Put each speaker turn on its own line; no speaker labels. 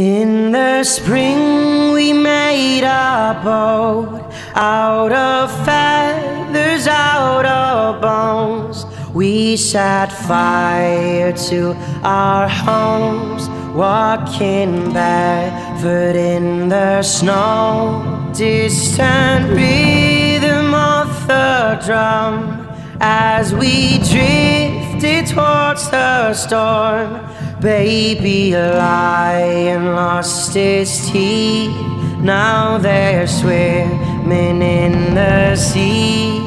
In the spring we made a boat out of feathers, out of bones. We set fire to our homes, walking barefoot in the snow. Distant rhythm of the drum as we drifted towards the storm. Baby lion lost his teeth. Now they're swimming in the sea.